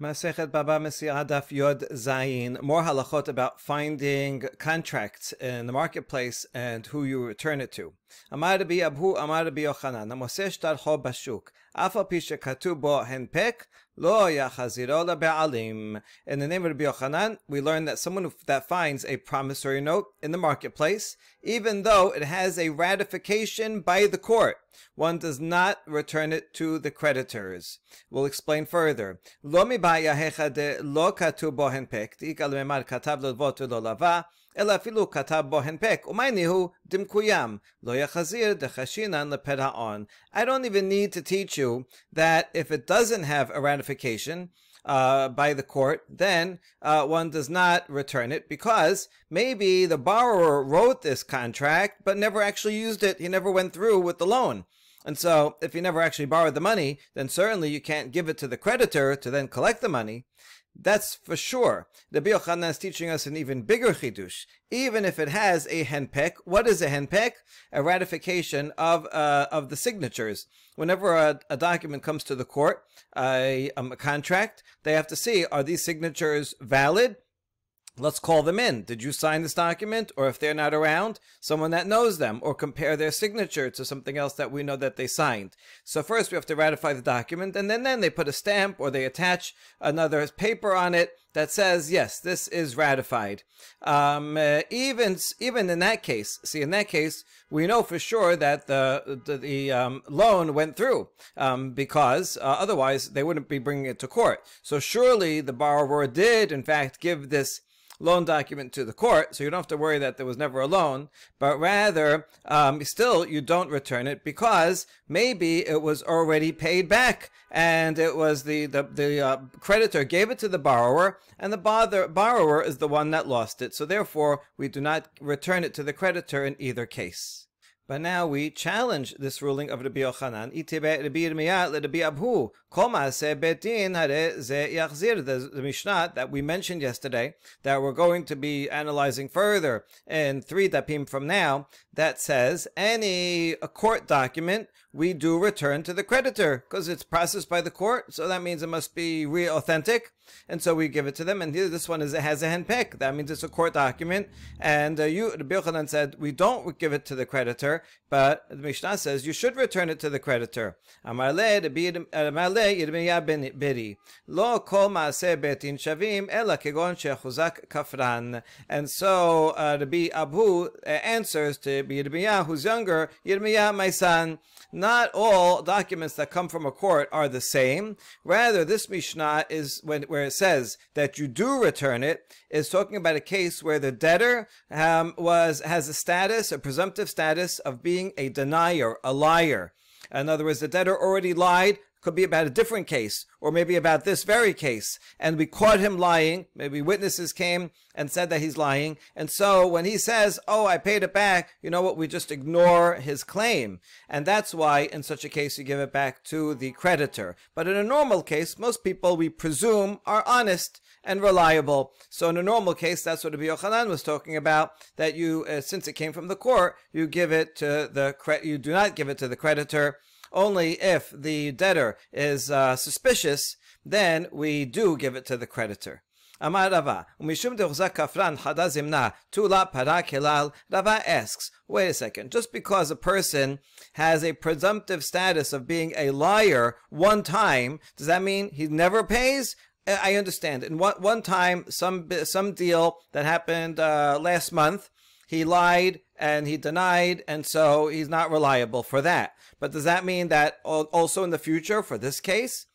Masechet Baba Metzia Daf Yod Zayin. More halachot about finding contracts in the marketplace and who you return it to. Amar Rabbi Abbahu Amar Rabbi Yochanan. Namoseh shtarcho bashuk. Afa pisha katu bo henpek lo yachaziro be'alim. In the name of Rabbi Yochanan, we learn that someone that finds a promissory note in the marketplace, even though it has a ratification by the court, one does not return it to the creditors. We'll explain further. Lo mibaya hechade lo katu bo henpek, tikal memar katav lo lo lava, אלא אפילו כתב בו הנפק, ומייניהו דמקוים, לא יחזיר דחשינן לפד העון. I don't even need to teach you that if it doesn't have a ratification, uh, by the court, then uh, one does not return it because maybe the borrower wrote this contract but never actually used it. He never went through with the loan. And so, if he never actually borrowed the money, then certainly you can't give it to the creditor to then collect the money. That's for sure. The Yochanan is teaching us an even bigger chidush. Even if it has a henpek, what is a henpek? A ratification of uh, of the signatures. Whenever a, a, document comes to the court, a, um, a contract, they have to see are these signatures valid Let's call them in. Did you sign this document? Or if they're not around, someone that knows them, or compare their signature to something else that we know that they signed. So first we have to ratify the document, and then, then they put a stamp or they attach another paper on it that says, yes, this is ratified. Um, uh, even, even in that case, see, in that case, we know for sure that the, the, the um, loan went through um, because uh, otherwise they wouldn't be bringing it to court. So surely the borrower did, in fact, give this loan document to the court, so you don't have to worry that there was never a loan, but rather, um, still, you don't return it because maybe it was already paid back and it was the, the, the uh, creditor gave it to the borrower and the bother, borrower is the one that lost it. So therefore, we do not return it to the creditor in either case. But now we challenge this ruling of Rabbi Yochanan. Itibe Rabbi Yirmiyah Rabbi Abbahu. Kol maaseh betin hare ze yachzir. The Mishnah that we mentioned yesterday, that we're going to be analyzing further in three dapim from now, that says any court document we do return to the creditor because it's processed by the court. So that means it must be real authentic. And so we give it to them. And here, this one is it has a henpek. That means it's a court document. And uh, you, the Bilchanan said, we don't give it to the creditor, but the Mishnah says you should return it to the creditor. Lo kol betin shavim, ela kegon shechuzak kafran. And so uh, Rabbi Abu uh, answers to Yirmiyah, who's younger, Yirmiyah, my son, not all documents that come from a court are the same. Rather, this Mishnah is when, where it says that you do return it, is talking about a case where the debtor um, was has a status, a presumptive status of being a denier, a liar. In other words, the debtor already lied, could be about a different case, or maybe about this very case. And we caught him lying. Maybe witnesses came and said that he's lying. And so when he says, Oh, I paid it back, you know what? We just ignore his claim. And that's why in such a case you give it back to the creditor. But in a normal case, most people we presume are honest and reliable. So in a normal case, that's what Rabbi Yochanan was talking about, that you, uh, since it came from the court, you give it to the, you do not give it to the creditor only if the debtor is uh, suspicious, then we do give it to the creditor. Amar Rava, umishum dechuzak kafran hadazimna tula para kelal. Rava asks, wait a second, just because a person has a presumptive status of being a liar one time, does that mean he never pays? I understand. In one, one time, some some deal that happened uh, last month, he lied and he denied, and so he's not reliable for that. But does that mean that also in the future, for this case,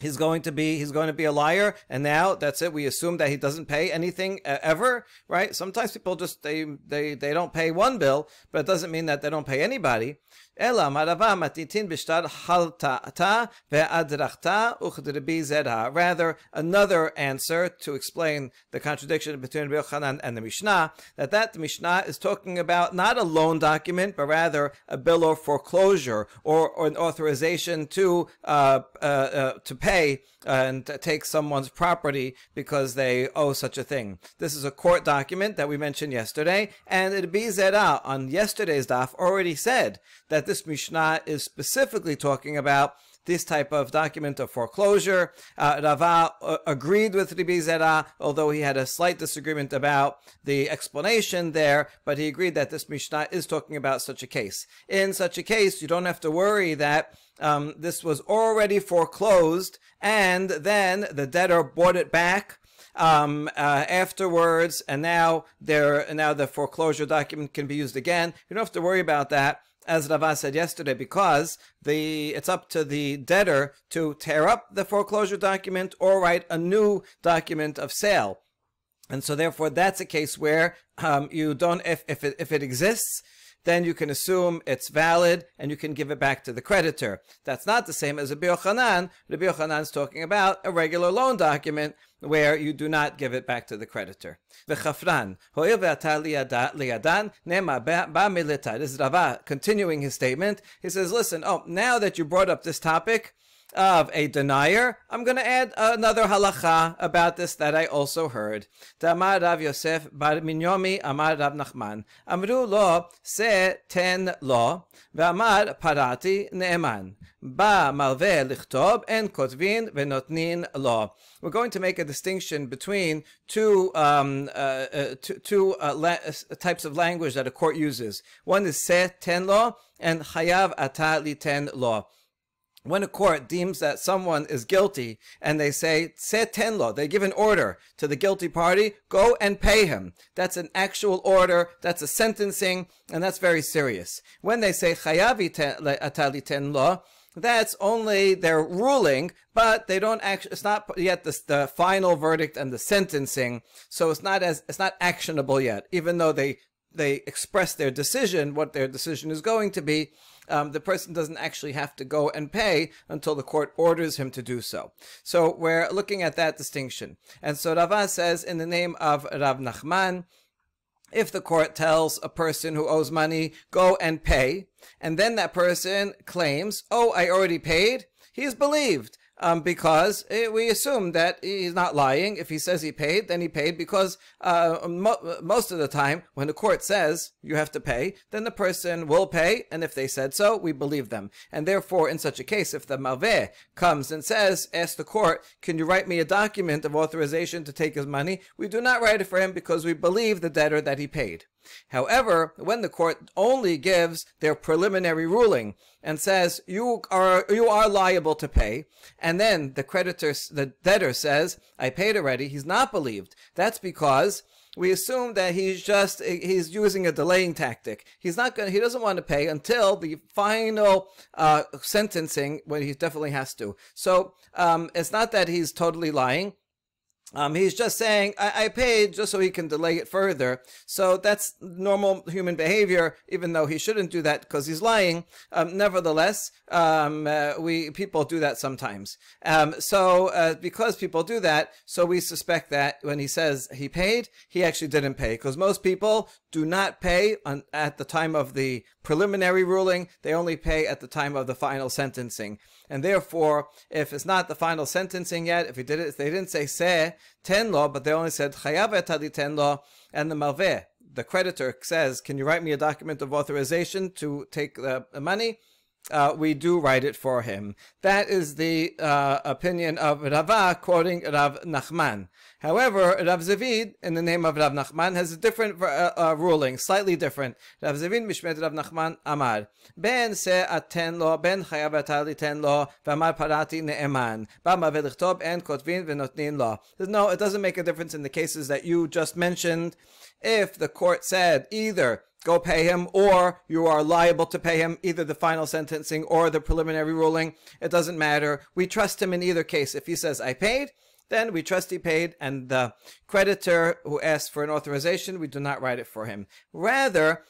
he's going to be he's going to be a liar and now that's it we assume that he doesn't pay anything ever right sometimes people just they they they don't pay one bill but it doesn't mean that they don't pay anybody אלא מרבה מתיתין בשטר חלטתה ואדרכתה וכדרבי זרע. Rather, another answer to explain the contradiction between Rabbi Yochanan and the Mishnah, that that Mishnah is talking about not a loan document, but rather a bill of foreclosure or, or an authorization to uh, uh, uh, to pay and take someone's property because they owe such a thing. This is a court document that we mentioned yesterday, and it be Zera on yesterday's daf already said that this Mishnah is specifically talking about this type of document of foreclosure. Uh, Rava uh, agreed with Rabbi Zera, although he had a slight disagreement about the explanation there, but he agreed that this Mishnah is talking about such a case. In such a case, you don't have to worry that um, this was already foreclosed and then the debtor bought it back um, uh, afterwards, and now there now the foreclosure document can be used again. You don't have to worry about that as Rava said yesterday, because the it's up to the debtor to tear up the foreclosure document or write a new document of sale. And so therefore that's a case where um, you don't if if it, if it exists then you can assume it's valid and you can give it back to the creditor. That's not the same as a Yochanan. Rabbi Yochanan is talking about a regular loan document where you do not give it back to the creditor. This is Rava continuing his statement. He says, listen, oh, now that you brought up this topic, of a denier, I'm going to add another halacha about this that I also heard. Damar Rav Yosef bar Minyomi Amar Rav Nachman. Amru lo se ten lo, ve'amar parati ne'eman. Ba malve lichtob en kotvin ve'notnin lo. We're going to make a distinction between two um, uh, uh, two, two uh, types of language that a court uses. One is se ten lo and chayav ata li ten lo when a court deems that someone is guilty and they say tenlo, they give an order to the guilty party, go and pay him. That's an actual order, that's a sentencing, and that's very serious. When they say chayavi atali tenlo, that's only their ruling, but they don't actually, it's not yet the, the final verdict and the sentencing, so it's not as, it's not actionable yet, even though they, they express their decision, what their decision is going to be, um, the person doesn't actually have to go and pay until the court orders him to do so. So we're looking at that distinction. And so Rava says in the name of Rav Nachman, if the court tells a person who owes money, go and pay, and then that person claims, oh, I already paid, he is believed um, because it, we assume that he's not lying. If he says he paid, then he paid because uh, mo- most of the time, when the court says you have to pay, then the person will pay, and if they said so, we believe them. And therefore, in such a case, if the malveh comes and says, ask the court, can you write me a document of authorization to take his money? We do not write it for him because we believe the debtor that he paid. However, when the court only gives their preliminary ruling and says you are you are liable to pay, and then the creditor, the debtor says, "I paid already," he's not believed. That's because we assume that he's just he's using a delaying tactic. He's not going. He doesn't want to pay until the final uh, sentencing when he definitely has to. So um, it's not that he's totally lying. Um, he's just saying, I, I, paid just so he can delay it further. So that's normal human behavior, even though he shouldn't do that because he's lying. Um, nevertheless, um, uh, we people do that sometimes. Um, so uh, because people do that, so we suspect that when he says he paid, he actually didn't pay because most people do not pay on, at the time of the preliminary ruling. They only pay at the time of the final sentencing. And therefore, if it's not the final sentencing yet, if did it, they didn't say se ten law, but they only said chayav etadi ten law, and the malveh, the creditor says, "Can you write me a document of authorization to take the money?" Uh, we do write it for him. That is the uh, opinion of Rava quoting Rav Nachman. However, Rav Zavid, in the name of Rav Nachman, has a different uh, uh ruling, slightly different. Rav Zavid Mishmet Rav Nachman Amar. Ben se aten lo, ben chayav atali ten lo, v'amar parati ne'eman. Bama v'lichtob en kotvin v'notnin lo. No, it doesn't make a difference in the cases that you just mentioned. If the court said either go pay him, or you are liable to pay him either the final sentencing or the preliminary ruling. It doesn't matter. We trust him in either case. If he says, I paid, then we trust he paid, and the creditor who asks for an authorization, we do not write it for him. Rather,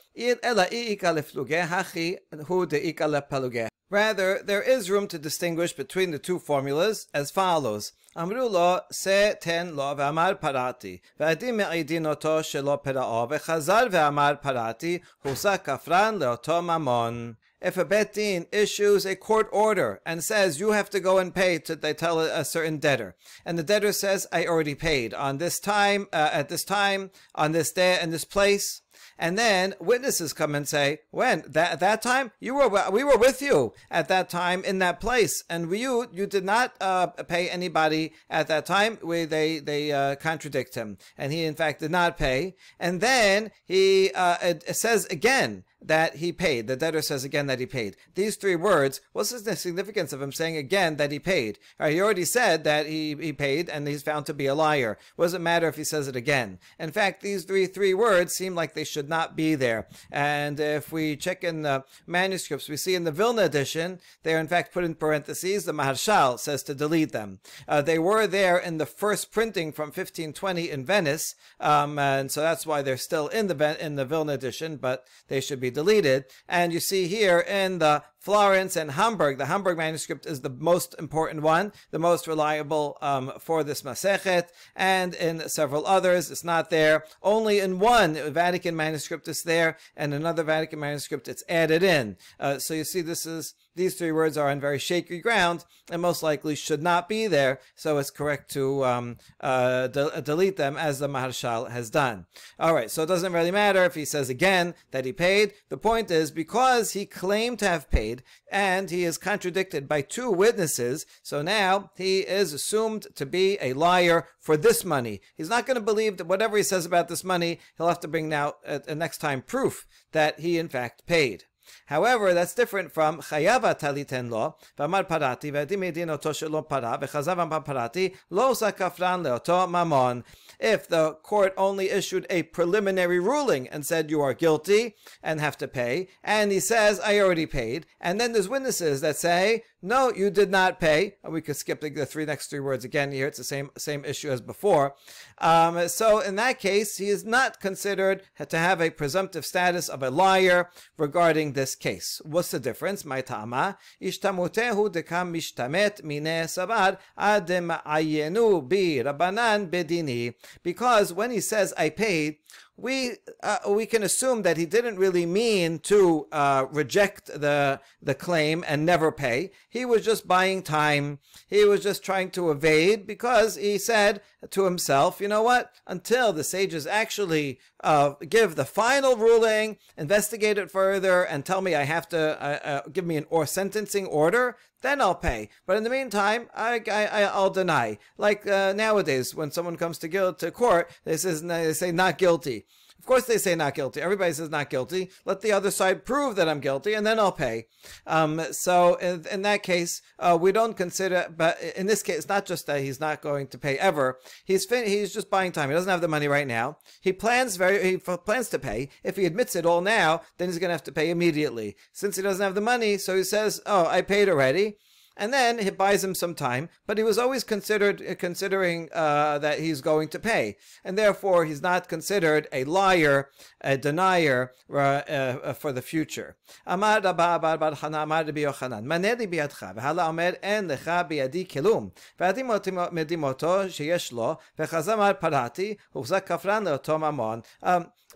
Rather, there is room to distinguish between the two formulas as follows. אמרו לו, שא תן לו, ואמר פרעתי. ועדים מעידין אותו שלא פרעו, וחזר ואמר פרעתי, הוסע כפרן לאותו ממון. If a bet din issues a court order and says you have to go and pay to they tell a, a certain debtor, and the debtor says I already paid on this time, uh, at this time, on this day, and this place, and then witnesses come and say, when? That, at that time? You were, we were with you at that time in that place. And you, you did not uh, pay anybody at that time. We, they, they uh, contradict him. And he, in fact, did not pay. And then he uh, says again, that he paid. The debtor says again that he paid. These three words, what's the significance of him saying again that he paid? Right, he already said that he, he paid and he's found to be a liar. What does it matter if he says it again? In fact, these three three words seem like they should not be there. And if we check in the manuscripts, we see in the Vilna edition, they're in fact put in parentheses. The Maharshal says to delete them. Uh, they were there in the first printing from 1520 in Venice, um, and so that's why they're still in the in the Vilna edition, but they should be deleted. And you see here in the Florence and Hamburg. The Hamburg manuscript is the most important one, the most reliable um, for this Masechet, and in several others, it's not there. Only in one Vatican manuscript is there, and another Vatican manuscript it's added in. Uh, so you see, this is these three words are on very shaky ground and most likely should not be there, so it's correct to um, uh, de delete them as the Maharshal has done. All right, so it doesn't really matter if he says again that he paid. The point is because he claimed to have paid and he is contradicted by two witnesses, so now he is assumed to be a liar for this money. He's not going to believe that whatever he says about this money, he'll have to bring now uh, next time proof that he in fact paid. However, that's different from chayava taliten lo, v'amar parati, v'edim edin oto shelo para, v'chazav amar parati, lo zakafran leoto mamon. If the court only issued a preliminary ruling and said you are guilty and have to pay, and he says, I already paid, and then there's witnesses that say, no, you did not pay. And we could skip the, the, three next three words again here. It's the same same issue as before. Um, so in that case, he is not considered to have a presumptive status of a liar regarding this case. What's the difference? My tama ishtamutehu dekam mishtamet mine sabad adem ayenu bi rabanan bedini. Because when he says I paid, we uh, we can assume that he didn't really mean to uh, reject the the claim and never pay. He was just buying time. He was just trying to evade because he said to himself, "You know what? Until the sages actually uh, give the final ruling, investigate it further, and tell me I have to uh, uh, give me an or sentencing order, then I'll pay. But in the meantime, I, I, will deny. Like uh, nowadays, when someone comes to, guilt, to court, they, says, they say not guilty. Of course, they say not guilty. Everybody says not guilty. Let the other side prove that I'm guilty, and then I'll pay. Um, so in, in, that case, uh, we don't consider. But in this case, it's not just that he's not going to pay ever. He's he's just buying time. He doesn't have the money right now. He plans very he plans to pay. If he admits it all now, then he's going to have to pay immediately. Since he doesn't have the money, so he says, "Oh, I paid already." And then he buys him some time. But he was always considered uh, considering uh, that he's going to pay, and therefore he's not considered a liar, a denier uh, for the future.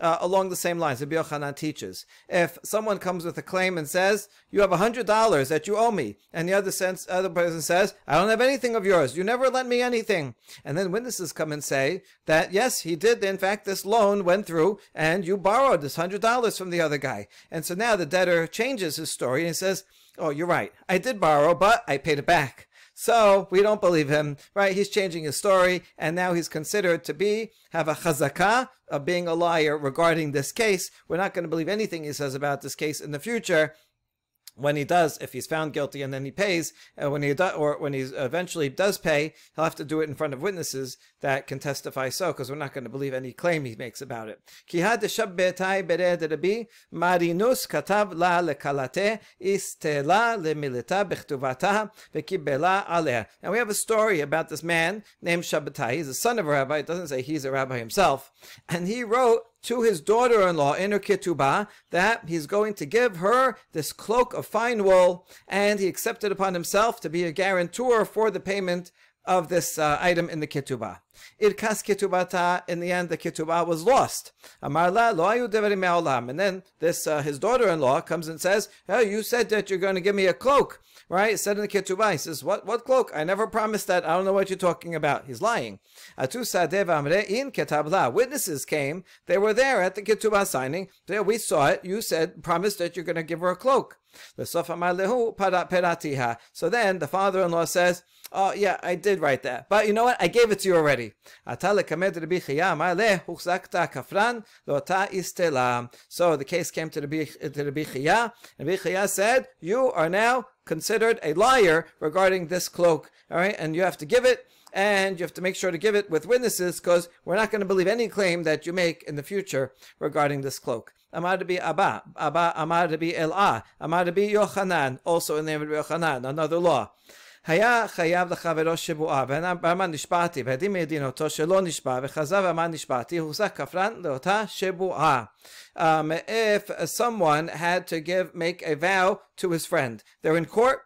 Uh, along the same lines, Rabbi Yochanan teaches. If someone comes with a claim and says, you have $100 that you owe me, and the other, sense, other person says, I don't have anything of yours, you never lent me anything. And then witnesses come and say that, yes, he did, in fact, this loan went through, and you borrowed this $100 from the other guy. And so now the debtor changes his story and says, oh, you're right, I did borrow, but I paid it back. So we don't believe him, right? He's changing his story, and now he's considered to be have a chazakah of being a liar regarding this case. We're not going to believe anything he says about this case in the future when he does, if he's found guilty and then he pays, uh, when he do, or when he eventually does pay, he'll have to do it in front of witnesses that can testify so, because we're not going to believe any claim he makes about it. marinus katav la lekalate istela lemilita bechtuvata vekibela aleh. And we have a story about this man named Shabbatai. He's a son of a rabbi. It doesn't say he's a rabbi himself. And he wrote to his daughter-in-law in her ketubah that he's going to give her this cloak of fine wool, and he accepted upon himself to be a guarantor for the payment of this uh, item in the ketubah. Irkas ketubata, in the end, the ketubah was lost. Amarla lo ayu me'olam. And then this, uh, his daughter-in-law comes and says, you said that you're going to give me a cloak right? Said in the ketubah, he says, "What what cloak? I never promised that. I don't know what you're talking about." He's lying. in ketabla. Witnesses came. They were there at the ketubah signing. There we saw it. You said promised that you're going to give her a cloak. So then the father-in-law says, Oh, yeah, I did write that. But you know what? I gave it to you already. So the case came to the Bichia, and Bichia said, You are now considered a liar regarding this cloak. All right, and you have to give it and you have to make sure to give it with witnesses because we're not going to believe any claim that you make in the future regarding this cloak. Amar be Abba, Abba Amar be El'ah, Amar Yochanan, also in the name of Yochanan, another law. היה חייב לחברו שבועה, ואמר נשבעתי, והדין מדין אותו שלא נשבע, וחזר ואמר נשבעתי, הוחזק כפרן לאותה שבועה. Um, if someone had to give, make a vow to his friend, they're in court,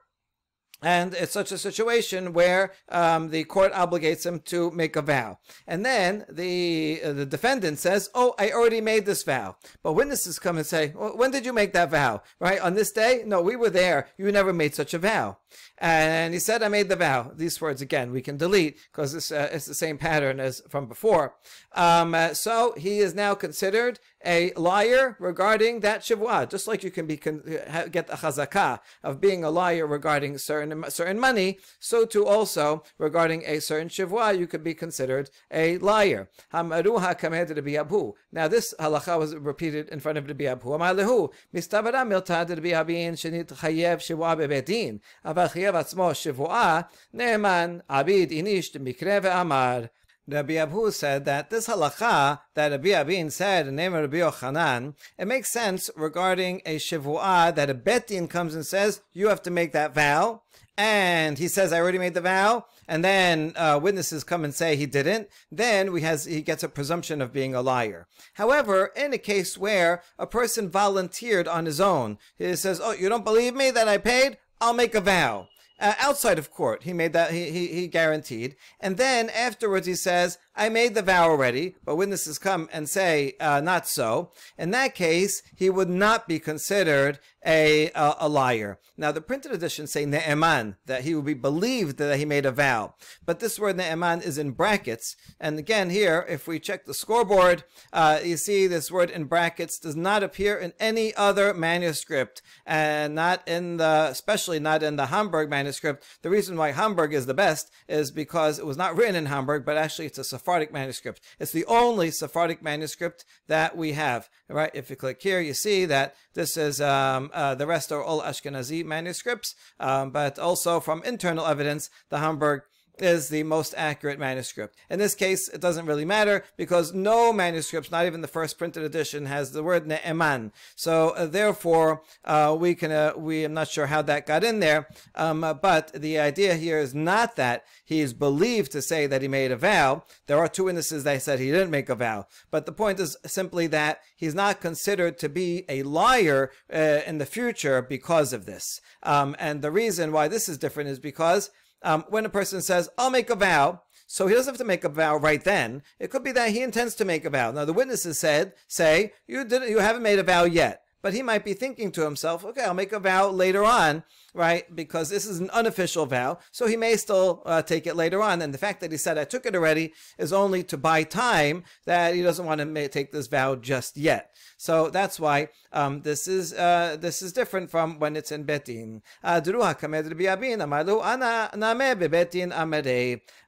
and it's such a situation where um, the court obligates him to make a vow. And then the uh, the defendant says, "Oh, I already made this vow." But witnesses come and say, well, "When did you make that vow? Right on this day? No, we were there. You never made such a vow." And he said, "I made the vow." These words again we can delete because it's, uh, it's the same pattern as from before. Um, uh, so he is now considered a liar regarding that shivua, just like you can be get the chazakah of being a liar regarding certain certain money, so too also regarding a certain shivua, you could be considered a liar. Hamaruha kamed Rabbi Abu. Now this halacha was repeated in front of Rabbi Abu. Amalehu mistabara miltad Rabbi Abin shenit chayev shivua bebedin, aval atzmo shivua ne'eman abid inish mikre ve'amar. Rabbi Abu said that this halacha that Rabbi Abin said in name of Rabbi Yochanan, it makes sense regarding a shivuah that a betin comes and says, you have to make that vow, and he says, I already made the vow, and then uh, witnesses come and say he didn't, then we has, he gets a presumption of being a liar. However, in a case where a person volunteered on his own, he says, oh, you don't believe me that I paid? I'll make a vow uh, outside of court. He made that, he, he, he guaranteed. And then afterwards he says, I made the vow already, but witnesses come and say, uh, not so. In that case, he would not be considered a, a, a liar. Now, the printed editions say ne'eman, that he would be believed that he made a vow. But this word ne'eman is in brackets. And again, here, if we check the scoreboard, uh, you see this word in brackets does not appear in any other manuscript, and not in the, especially not in the Hamburg manuscript. The reason why Hamburg is the best is because it was not written in Hamburg, but actually it's a manuscript. It's the only Sephardic manuscript that we have. Right? If you click here, you see that this is um, uh, the rest are all Ashkenazi manuscripts, um, but also from internal evidence, the Hamburg is the most accurate manuscript. In this case, it doesn't really matter because no manuscripts, not even the first printed edition, has the word ne'eman. So uh, therefore, uh, we can uh, we am not sure how that got in there. Um, but the idea here is not that he is believed to say that he made a vow. There are two witnesses that said he didn't make a vow. But the point is simply that he's not considered to be a liar uh, in the future because of this. Um, and the reason why this is different is because um, when a person says, I'll make a vow, so he doesn't have to make a vow right then. It could be that he intends to make a vow. Now the witnesses said, say, you didn't, you haven't made a vow yet. But he might be thinking to himself, okay, I'll make a vow later on, right? Because this is an unofficial vow. So he may still uh, take it later on. And the fact that he said, I took it already is only to buy time that he doesn't want to take this vow just yet. So that's why um, this is uh, this is different from when it's in betin.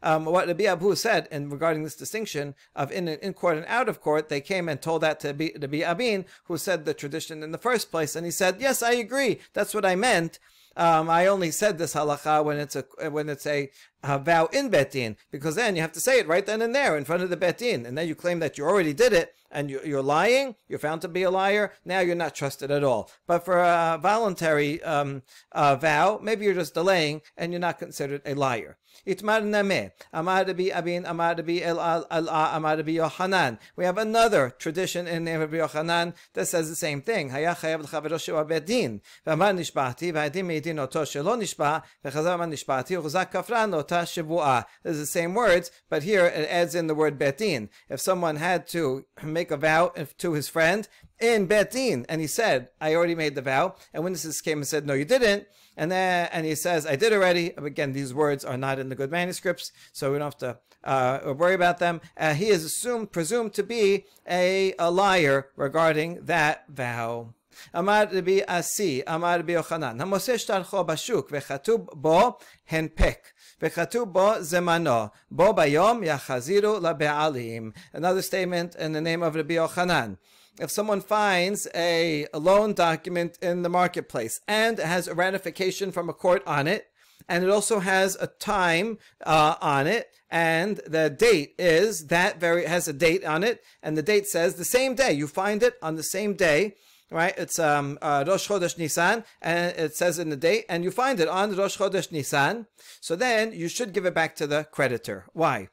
Um, what Rabbi Abu said in regarding this distinction of in, in court and out of court, they came and told that to Rabbi Abin, who said the tradition in the first place, and he said, "Yes, I agree. That's what I meant." Um, I only said this halacha when it's a when it's a, a vow in betin, because then you have to say it right then and there in front of the betin, and then you claim that you already did it and you, are lying. You're found to be a liar. Now you're not trusted at all. But for a voluntary um, uh, vow, maybe you're just delaying, and you're not considered a liar. Itmar Name, Amar Abin, Amar El Al Amar Yohanan. We have another tradition in the Rabbi Yohanan that says the same thing. Chayav l'chavero shua bedin. V'amar nishbahti, v'adim meidin oto shelo nishbah, v'chazar amar nishbahti, uchzak kafran ota shivua. There's the same words, but here it adds in the word betin. If someone had to make a vow to his friend in betin, and he said, "I already made the vow," and witnesses came and said, "No, you didn't," and then and he says, "I did already." Again, these words are not in the good manuscripts, so we don't have to uh, worry about them. Uh, he is assumed, presumed to be a, a liar regarding that vow. אמר רבי אסי, אמר רבי יוחנן, המוסה שטרחו בשוק וכתוב בו הנפק, Another statement in the name of Rabbi Yochanan if someone finds a loan document in the marketplace and has a ratification from a court on it, and it also has a time uh, on it, and the date is that very has a date on it, and the date says the same day. You find it on the same day right? It's um, uh, Rosh Chodesh Nisan, and it says in the date, and you find it on Rosh Chodesh Nisan. So then you should give it back to the creditor. Why?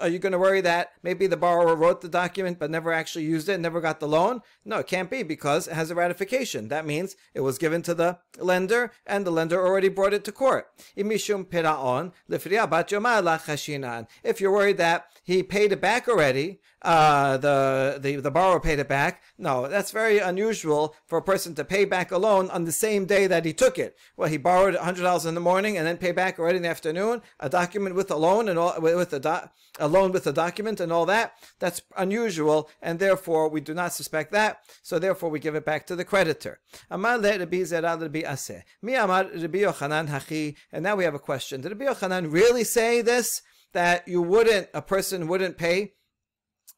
Are you going to worry that maybe the borrower wrote the document but never actually used it, never got the loan? No, it can't be because it has a ratification. That means it was given to the lender and the lender already brought it to court. If you're worried that he paid it back already, uh, the, the, the borrower paid it back. No, that's very unusual for a person to pay back a loan on the same day that he took it. Well, he borrowed $100 in the morning and then pay back already in the afternoon, a document with a loan and all, with a, do, a loan with the document and all that. That's unusual, and therefore we do not suspect that. So therefore we give it back to the creditor. And now we have a question. Did Rabbi Yochanan really say this? That you wouldn't, a person wouldn't pay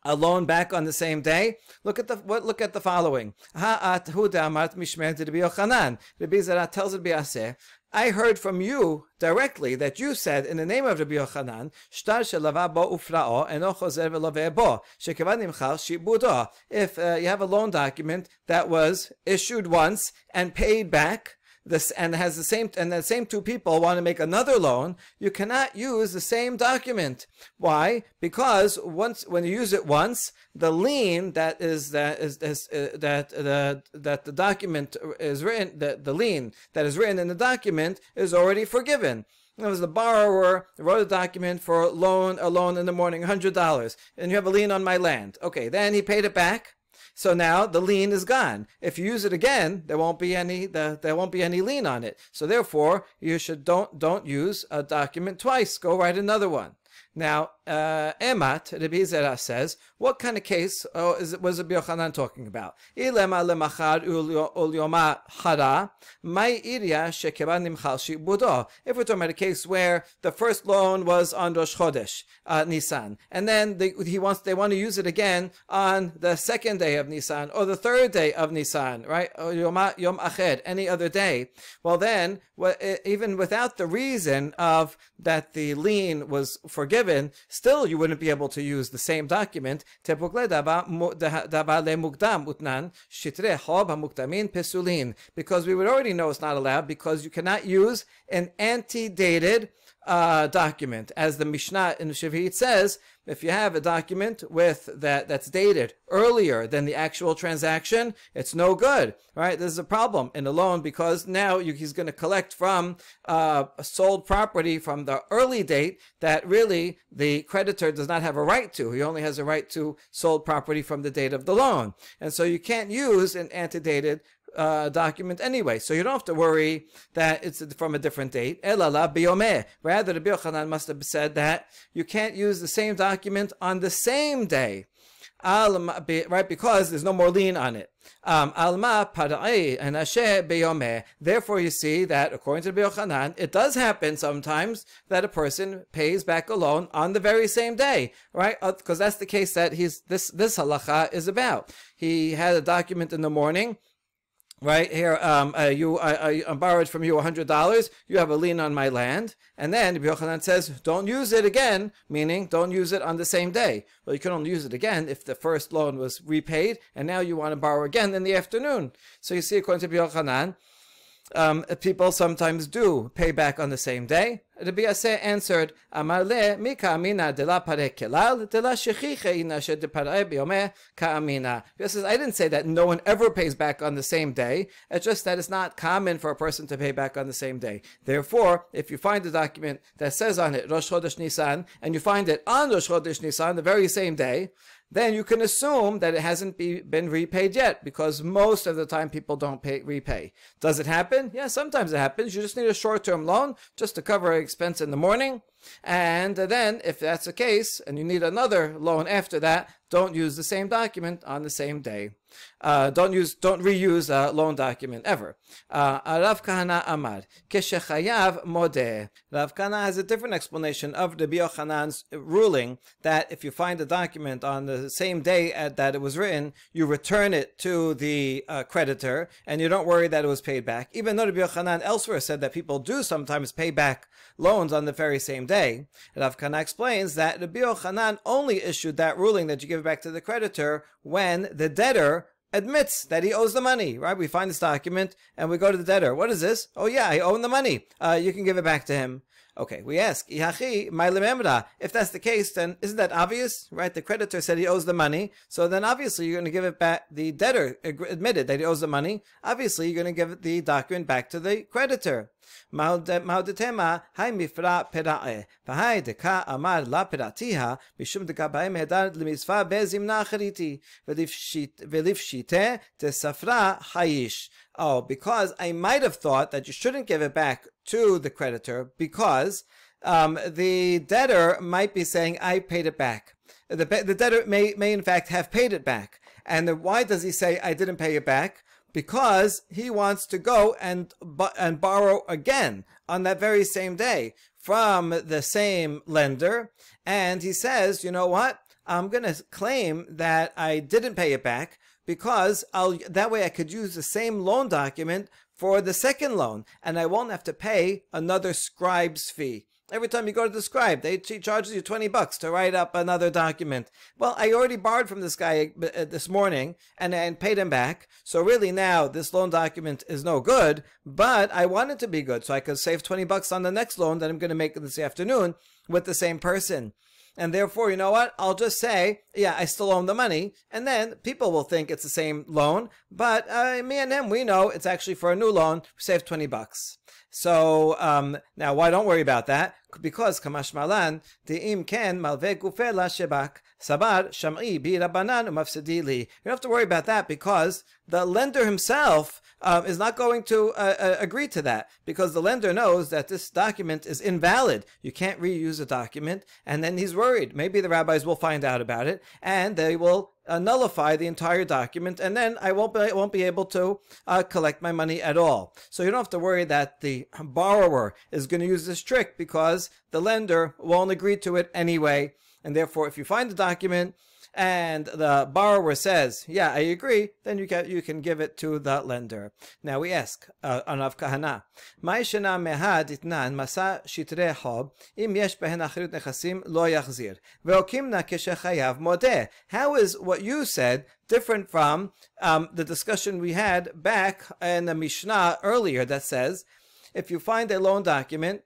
a loan back on the same day. Look at the what. Look at the following. Ha'at huda amat mishmer Rabbi Yochanan. Rabbi tells Rabbi Assi, I heard from you directly that you said in the name of Rabbi Yochanan, Shtar ufra'o eno chozer shibudo. If uh, you have a loan document that was issued once and paid back, this and has the same and the same two people want to make another loan, you cannot use the same document. Why? Because once when you use it once, the lien that is that is, is uh, that the that the document is written that the lien that is written in the document is already forgiven. It was the borrower wrote a document for a loan, a loan in the morning, hundred dollars, and you have a lien on my land. Okay, then he paid it back. So now the lien is gone. If you use it again, there won't be any the, there won't be any lien on it. So therefore, you should don't don't use a document twice. Go write another one. Now, uh, Emat, Rabbi Zera says, what kind of case oh, is was Rabbi Yochanan talking about? If we're talking about a case where the first loan was on Rosh Chodesh, uh, Nisan, and then they, he wants, they want to use it again on the second day of Nisan, or the third day of Nisan, right? Yom Ached, any other day. Well then, even without the reason of that the lien was forgiven, still you wouldn't be able to use the same document. Because we would already know it's not allowed because you cannot use an antedated uh, document. As the Mishnah in the Shevi'it says, if you have a document with that that's dated earlier than the actual transaction, it's no good, right? This is a problem in a loan because now you, he's going to collect from uh, sold property from the early date that really the creditor does not have a right to. He only has a right to sold property from the date of the loan, and so you can't use an antedated uh, document anyway. So you don't have to worry that it's from a different date. Elala biyomeh. Rather, the Yochanan must have said that you can't use the same document on the same day. Right, because there's no more lien on it. Um, Alma parai and asher. Therefore, you see that according to Yochanan, it does happen sometimes that a person pays back a loan on the very same day, right? Because uh, that's the case that he's this this halacha is about. He had a document in the morning right here, um, uh, you, I, I, borrowed from you hundred dollars. You have a lien on my land, and then Yochanan says, don't use it again, meaning don't use it on the same day. Well, you can only use it again if the first loan was repaid, and now you want to borrow again in the afternoon. So you see, according to Yochanan, um, people sometimes do pay back on the same day. Rabbi Yaseh answered, Amar le mika amina de la pare kelal de la shechiche ina she de pare biome ka amina. He says, I didn't say that no one ever pays back on the same day. It's just that it's not common for a person to pay back on the same day. Therefore, if you find a document that says on it Rosh Chodesh Nisan, and you find it on Rosh Chodesh Nisan the very same day, then you can assume that it hasn't be, been repaid yet because most of the time people don't pay, repay. Does it happen? Yeah, sometimes it happens. You just need a short-term loan just to cover an expense in the morning. And then if that's the case and you need another loan after that, don't use the same document on the same day. Uh, don't use, don't reuse a loan document ever. Uh, Rav Kahana Amar, Keshechayav Modeh. Rav Kahana has a different explanation of the Biyochanan's ruling that if you find a document on the same day that it was written, you return it to the uh, creditor and you don't worry that it was paid back. Even though the Biyochanaan elsewhere said that people do sometimes pay back loans on the very same day. Rav Kahana explains that the Biyochanaan only issued that ruling that you give back to the creditor when the debtor admits that he owes the money, right? We find this document and we go to the debtor. What is this? Oh yeah, I owe him the money. Uh, you can give it back to him. Okay, we ask, if that's the case, then isn't that obvious, right? The creditor said he owes the money, so then obviously you're going to give it back, the debtor admitted that he owes the money, obviously you're going to give the document back to the creditor. Oh, because I might have thought that you shouldn't give it back to the creditor because um, the debtor might be saying, I paid it back. The, the debtor may, may in fact have paid it back. And the, why does he say, I didn't pay it back? Because he wants to go and, and borrow again on that very same day from the same lender. And he says, you know what? I'm going to claim that I didn't pay it back because I'll, that way I could use the same loan document for the second loan and I won't have to pay another scribe's fee. Every time you go to the scribe, they he charges you 20 bucks to write up another document. Well, I already borrowed from this guy uh, this morning and, and paid him back. So really now this loan document is no good, but I want it to be good so I could save 20 bucks on the next loan that I'm going to make this afternoon with the same person and therefore, you know what? I'll just say, yeah, I still own the money, and then people will think it's the same loan, but uh, me and him, we know it's actually for a new loan. We saved 20 bucks. So um, now, why don't worry about that? Because kamash malan im ken malve gufela shebak sabar sham'i bi rabanan umafsidi li. You don't have to worry about that because the lender himself um, is not going to uh, uh, agree to that because the lender knows that this document is invalid. You can't reuse a document, and then he's worried. Maybe the rabbis will find out about it, and they will uh, nullify the entire document, and then I won't be, won't be able to uh, collect my money at all. So you don't have to worry that the borrower is going to use this trick because the lender won't agree to it anyway. And therefore, if you find the document and the borrower says, "Yeah, I agree," then you can you can give it to the lender. Now we ask uh, Anav Kahana, "Mai mehad itnan masa shitre hob im yesh behen achrut nechasim lo yachzir ve'okimna keshechayav modeh." How is what you said different from um, the discussion we had back in the Mishnah earlier that says, if you find a loan document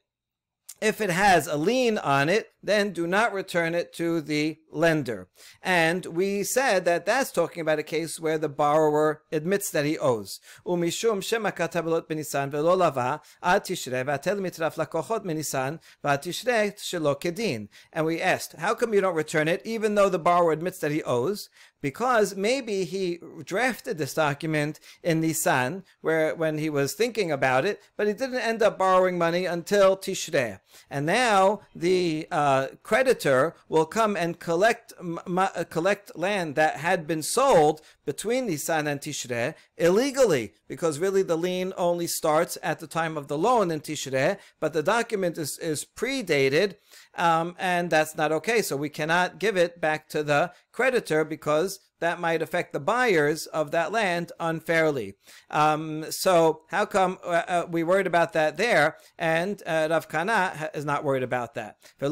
if it has a lien on it, then do not return it to the lender. And we said that that's talking about a case where the borrower admits that he owes. Umishum shema katabalot benisan velo lava v'atel mitraf lakochot benisan shelo kedin. And we asked, how come you don't return it even though the borrower admits that he owes? because maybe he drafted this document in Nisan, where when he was thinking about it, but he didn't end up borrowing money until Tishrei. And now the uh, creditor will come and collect uh, collect land that had been sold between Nisan and Tishrei illegally, because really the lien only starts at the time of the loan in Tishrei, but the document is, is predated um, and that's not okay. So we cannot give it back to the creditor because that might affect the buyers of that land unfairly. Um, so how come uh, uh, we worried about that there, and uh, Rav Kahana is not worried about that? Why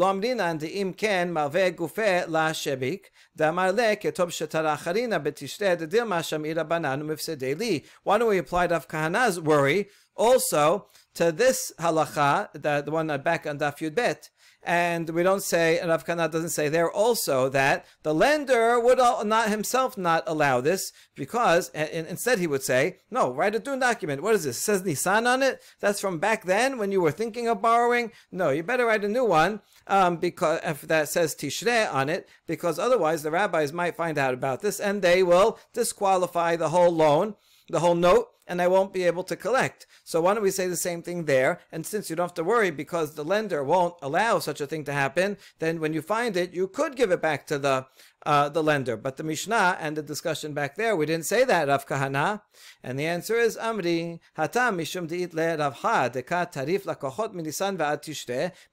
don't we apply Rav Kahana's worry also to this halacha, the, the one back on Daf Yud Bet, and we don't say, and Rav doesn't say there also that the lender would not himself not allow this because instead he would say, no, write a dune document. What is this? It says Nisan on it. That's from back then when you were thinking of borrowing. No, you better write a new one um, because if that says Tishrei on it, because otherwise the rabbis might find out about this and they will disqualify the whole loan, the whole note and I won't be able to collect. So why don't we say the same thing there? And since you don't have to worry because the lender won't allow such a thing to happen, then when you find it, you could give it back to the uh, the lender. But the Mishnah and the discussion back there, we didn't say that, Rav Kahana. And the answer is Amri, Hatam Mishum Diit Le Dekat Tarif Lakochot Minisan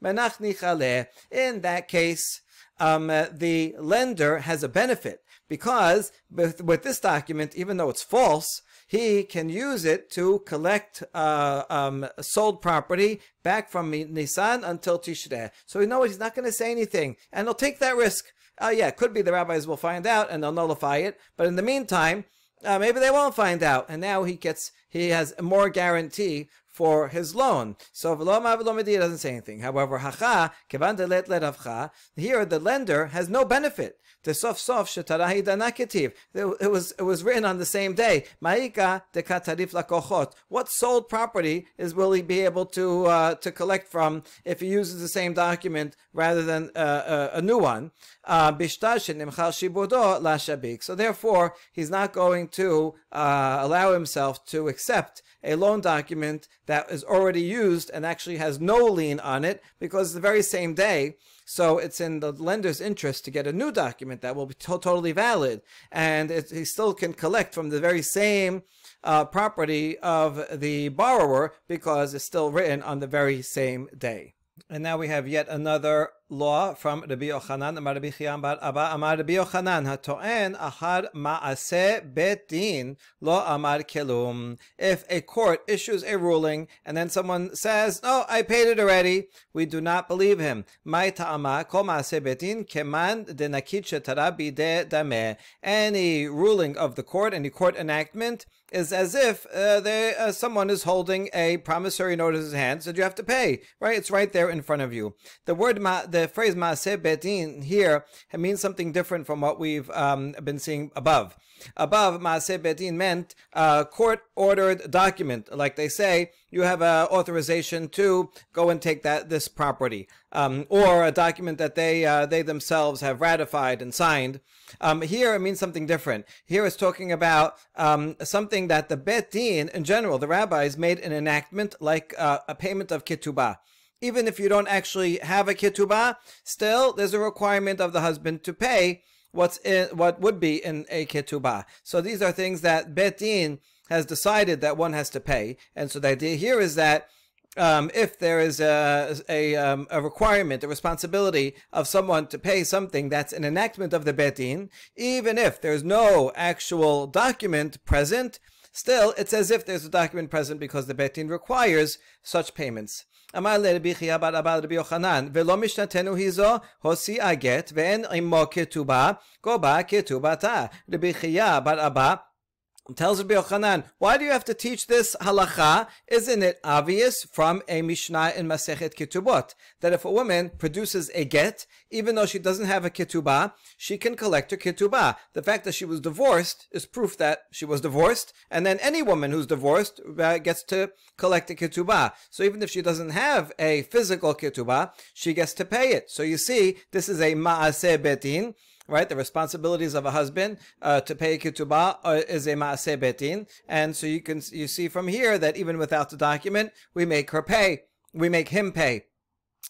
Menach Nichale. In that case, um, the lender has a benefit because with, with this document, even though it's false, he can use it to collect uh, um, sold property back from Nisan until Tishrei. So we know he's not going to say anything, and he'll take that risk. Uh, yeah, could be the rabbis will find out and they'll nullify it, but in the meantime, uh, maybe they won't find out, and now he gets he has more guarantee for his loan. So doesn't say anything. However, hacha here the lender has no benefit the sof sof shetarahi. It was it was written on the same day. Ma'ika de katarif lakochot. What sold property is will he be able to uh, to collect from if he uses the same document rather than uh, uh, a new one? Uh, so therefore, he's not going to uh, allow himself to accept a loan document that is already used and actually has no lien on it because the very same day so it's in the lender's interest to get a new document that will be to- totally valid, and it, he still can collect from the very same uh, property of the borrower because it's still written on the very same day. And now we have yet another law from Rabbi Yochanan, Amar Rabbi Chiya Bar Abba, Amar Rabbi Yochanan, HaTo'en Ahar Ma'aseh Bet Din Lo Amar Kelum. If a court issues a ruling and then someone says, "Oh, I paid it already," we do not believe him. Mai Ta'ama Kol Ma'aseh Bet Din Keman Denakit Shetara Bide Dameh. Any ruling of the court, any court enactment, is as if uh, they, uh, someone is holding a promissory note in his hands that you have to pay. Right? It's right there in front of you. The word, ma, the phrase maaseh betin here means something different from what we've um, been seeing above. Above, maaseh betin meant a court-ordered document. Like they say, you have a authorization to go and take that this property, um, or a document that they uh, they themselves have ratified and signed. Um, here it means something different. Here it's talking about um, something that the Bet Din in general, the rabbis made an enactment like uh, a payment of ketubah. Even if you don't actually have a ketubah, still there's a requirement of the husband to pay what's in what would be in a ketubah. So these are things that Bet Din has decided that one has to pay. And so the idea here is that um, if there is a a, um, a, requirement, a responsibility of someone to pay something that's an enactment of the betin, even if there's no actual document present, still it's as if there's a document present because the betin requires such payments. אמר לרבי חייא בר אבא לרבי יוחנן, ולא משנתנו היא זו, הוציאה גט, ואין עמו כתובה, גובה כתובתה. רבי חייא בר אבא Tells Rabbi Yochanan, why do you have to teach this halacha? Isn't it obvious from a Mishnah in Masechet Ketubot that if a woman produces a get, even though she doesn't have a ketubah, she can collect her ketubah. The fact that she was divorced is proof that she was divorced, and then any woman who's divorced uh, gets to collect a ketubah. So even if she doesn't have a physical ketubah, she gets to pay it. So you see, this is a ma'aseh betin right? The responsibilities of a husband uh, to pay ketubah uh, is a maaseh betin, and so you can you see from here that even without the document, we make her pay, we make him pay.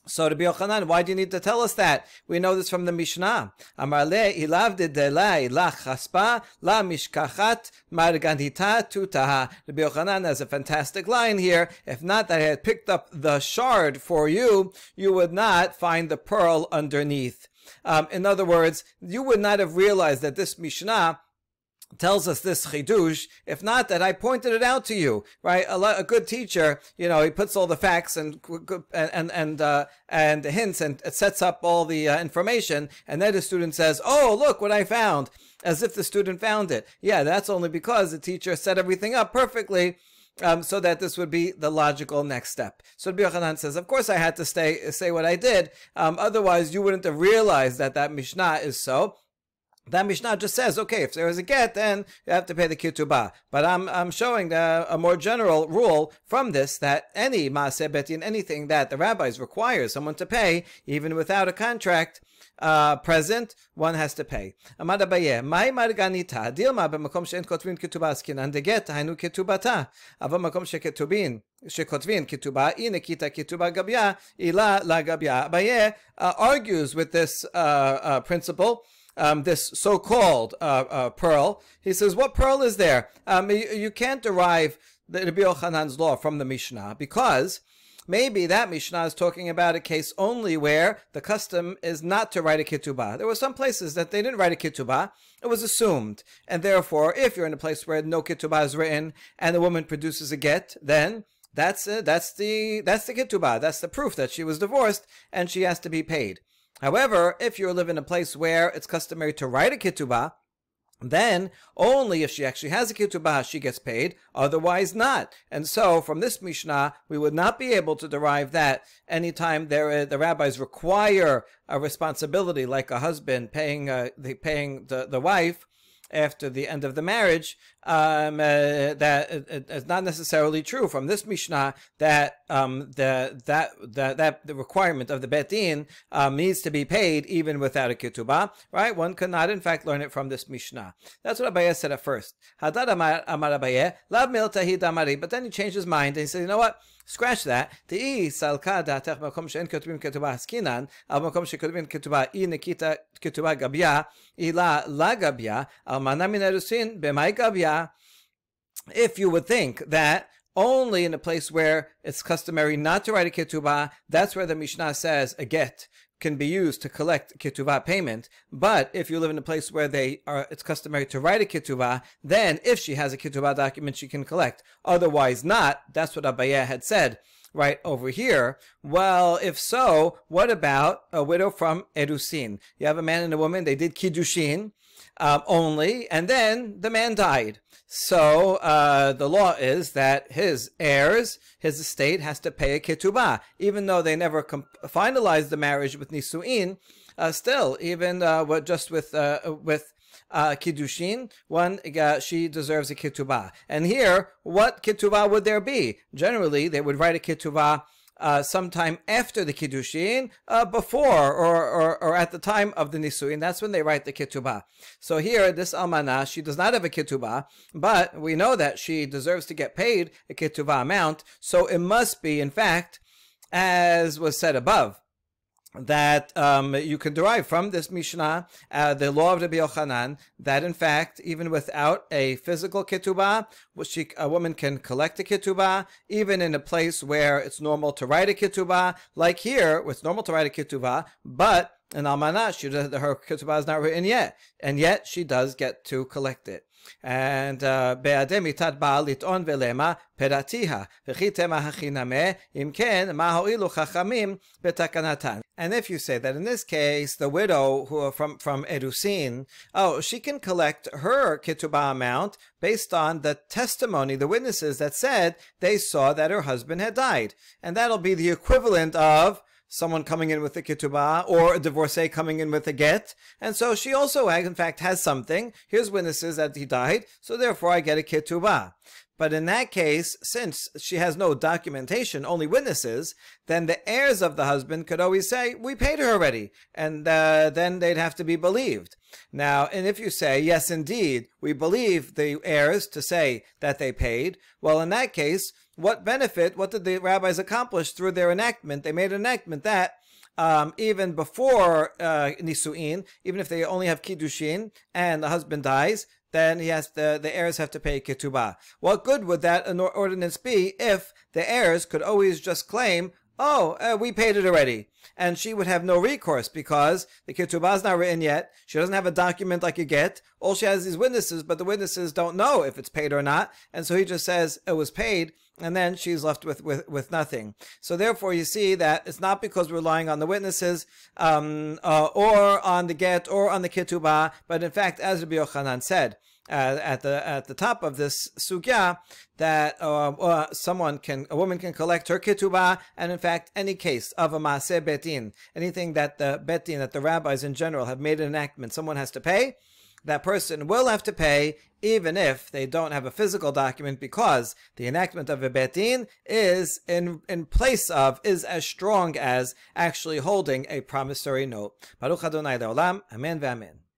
So to Yochanan, why do you need to tell us that? We know this from the Mishnah. Amarle ilavde delay la chaspa la mishkachat marganita tutaha. Rabbi Yochanan has a fantastic line here. If not that I had picked up the shard for you, you would not find the pearl underneath. Um, in other words, you would not have realized that this Mishnah tells us this chidush. If not, that I pointed it out to you, right? A, a good teacher, you know, he puts all the facts and and and uh, and the hints and sets up all the uh, information, and then the student says, "Oh, look what I found," as if the student found it. Yeah, that's only because the teacher set everything up perfectly um, so that this would be the logical next step. So Rabbi Yochanan says, of course I had to stay, say what I did, um, otherwise you wouldn't have realized that that Mishnah is so. That Mishnah just says, okay, if there is a get, then you have to pay the ketubah. But I'm I'm showing the, a more general rule from this that any maaseh betin, anything that the rabbis require someone to pay, even without a contract, uh, present, one has to pay. Amad Abaye, mai marganita, dilma b'makom she'en kotvin ketubah skinan get, hainu ketubata, ava makom she'ketubin, she'kotvin ketubah, i nekita ketubah gabya, ila la gabya. Abaye uh, argues with this uh, uh principle, um, this so-called uh, uh, pearl. He says, what pearl is there? Um, you, you, can't derive the Rabbi Yochanan's law from the Mishnah because maybe that Mishnah is talking about a case only where the custom is not to write a ketubah. There were some places that they didn't write a ketubah. It was assumed. And therefore, if you're in a place where no ketubah is written and the woman produces a get, then that's uh, that's the that's the ketubah. That's the proof that she was divorced and she has to be paid. However, if you live in a place where it's customary to write a ketubah, then only if she actually has a ketubah she gets paid, otherwise not. And so from this Mishnah, we would not be able to derive that anytime there the rabbis require a responsibility like a husband paying uh, the paying the, the wife after the end of the marriage, um, uh, that it, it's not necessarily true from this Mishnah that um, the that that that the requirement of the betin um, uh, needs to be paid even without a ketubah, right? One cannot, in fact, learn it from this mishnah. That's what Abaye said at first. Hadad amar Abaye lav mil tahid but then he changed his mind and he said, you know what? Scratch that. Te'i salka da'atech makom she'en ketubim ketubah haskinan al makom she'ketubim ketubah i Nekita ketubah Gabia ila la gabya al mana min erusin B'May gabya. If you would think that only in a place where it's customary not to write a ketubah, that's where the Mishnah says a get can be used to collect ketubah payment. But if you live in a place where they are, it's customary to write a ketubah, then if she has a ketubah document, she can collect. Otherwise not. That's what Abaye had said right over here. Well, if so, what about a widow from Erusin? You have a man and a woman, they did kiddushin um, only, and then the man died. So uh, the law is that his heirs, his estate, has to pay a ketubah, even though they never finalized the marriage with nisuin. Uh, still, even uh, just with uh, with uh, kiddushin, one uh, she deserves a ketubah. And here, what ketubah would there be? Generally, they would write a ketubah uh, sometime after the kiddushin, uh, before or, or, or at the time of the nisuin. That's when they write the ketubah. So here, this almana, she does not have a ketubah, but we know that she deserves to get paid a ketubah amount. So it must be, in fact, as was said above, that um, you can derive from this Mishnah, uh, the law of Rabbi Yochanan, that in fact, even without a physical ketubah, she, a woman can collect a ketubah, even in a place where it's normal to write a ketubah, like here, it's normal to write a ketubah, but in Almanah, she her ketubah is not written yet, and yet she does get to collect it. And uh, And if you say that in this case, the widow who from, from Erusin, oh, she can collect her ketubah amount based on the testimony, the witnesses that said they saw that her husband had died. And that'll be the equivalent of someone coming in with a ketubah or a divorcee coming in with a get. And so she also, in fact, has something. Here's witnesses that he died, so therefore I get a ketubah. But in that case, since she has no documentation, only witnesses, then the heirs of the husband could always say, we paid her already. And uh, then they'd have to be believed. Now, and if you say, yes, indeed, we believe the heirs to say that they paid, well, in that case, what benefit, what did the rabbis accomplish through their enactment? They made an enactment that um, even before uh, nisuin, even if they only have kiddushin and the husband dies, then he has to, the heirs have to pay ketubah. What good would that ordinance be if the heirs could always just claim, oh, uh, we paid it already. And she would have no recourse because the ketubah is not written yet. She doesn't have a document like a get. All she has is witnesses, but the witnesses don't know if it's paid or not. And so he just says it was paid and then she's left with, with, with nothing. So therefore, you see that it's not because we're relying on the witnesses, um, uh, or on the get, or on the ketubah, but in fact, as Rabbi Yochanan said, at the at the top of this sugya that uh, uh, someone can a woman can collect her ketubah, and in fact any case of a maaseh betin, anything that the betin that the rabbis in general have made an enactment, someone has to pay. That person will have to pay even if they don't have a physical document because the enactment of a betin is in in place of is as strong as actually holding a promissory note. Baruch Adonai Amen ve'amen.